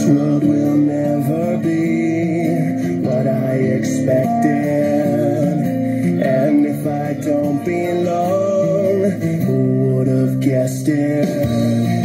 This world will never be what I expected And if I don't belong, who would have guessed it?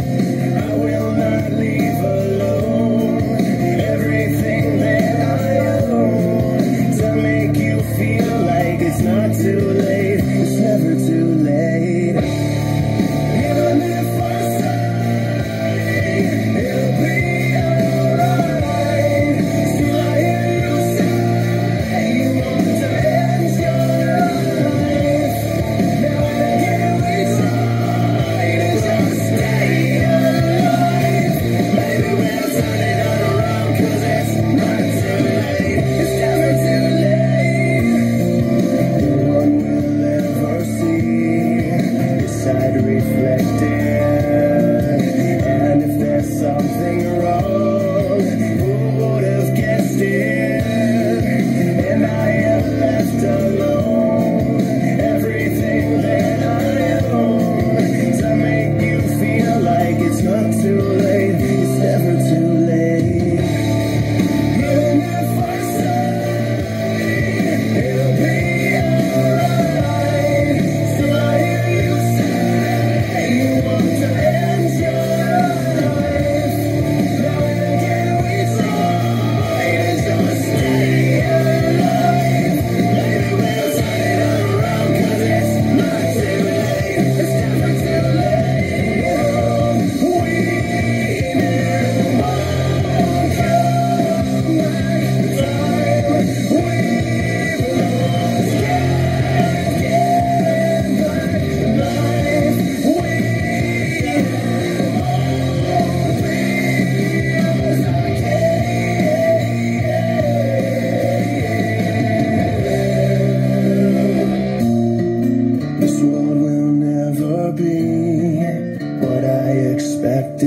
be what I expected.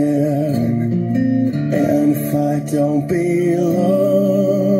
And if I don't belong,